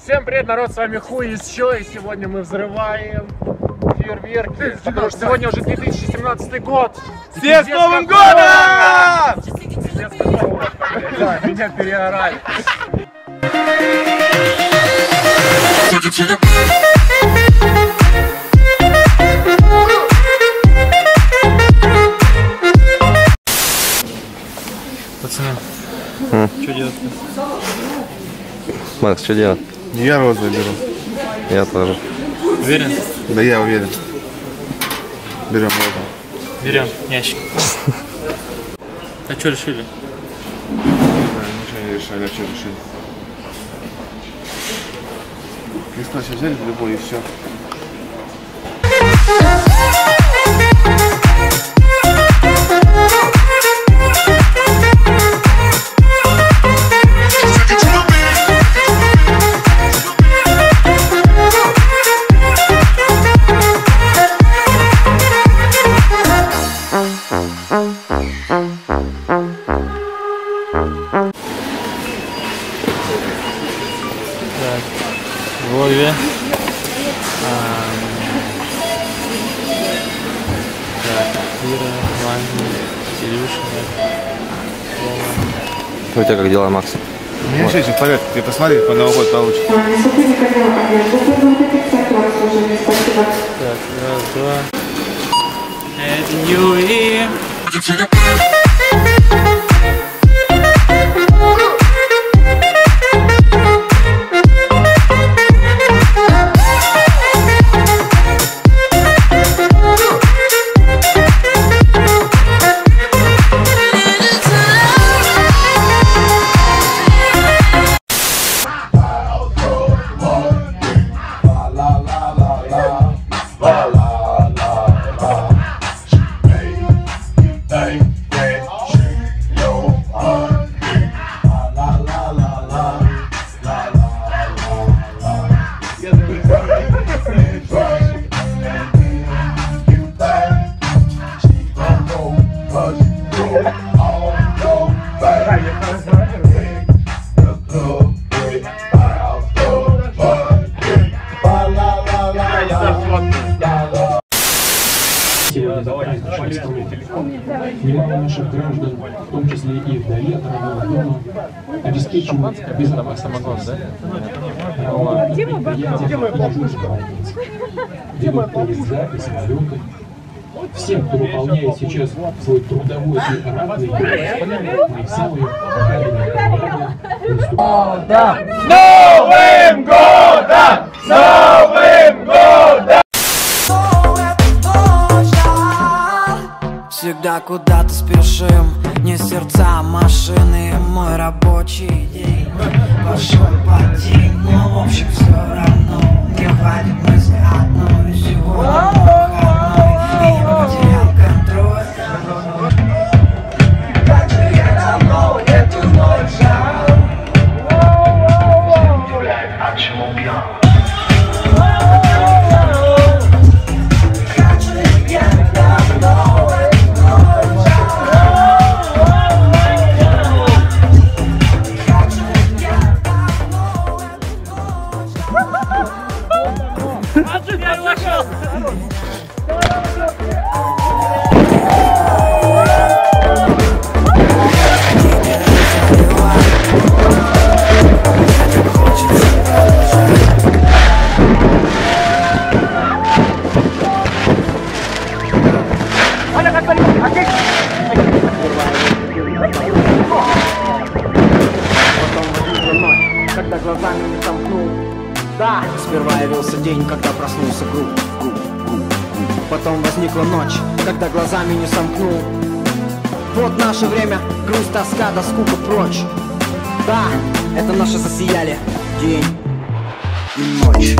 Всем привет, народ, с вами Хуй еще, и сегодня мы взрываем фейерверки, потому что сегодня уже 2017 год. И Всех с Новым годом! Пиздец какого! Да, Меня переорали. Пацаны, что делать? Макс, что делать? Я розовый беру. Я тоже. Уверен? Да я уверен. Берем розовый. Берем ящик. А что решили? Ничего не решали, а что решили? Листочек взяли любой и все. Так, Вове. Ам, Так, Ира, Ваня, Кирюша. У тебя как дела, Макс? У меня все в порядке. Ты посмотри, по Новый год получится. Так, раз, два. Это Юрий. Немало наших граждан, в том числе и вдали от родного дома, обеспечивают безопасность. Где мы Где мы поезда и самолеты. Всем, кто выполняет сейчас свой трудовой и ратный долг, мы самые благодарны. Всегда куда-то спешим Не сердца, а машины Мой рабочий день. Пошел по но в общем все равно. Не хватит мысли когда глазами не сомкнул. Да, сперва явился день, когда проснулся круг, круг. Потом возникла ночь, когда глазами не сомкнул. Вот наше время, грусть, тоска, да скука прочь. Да, это наши засияли день и ночь.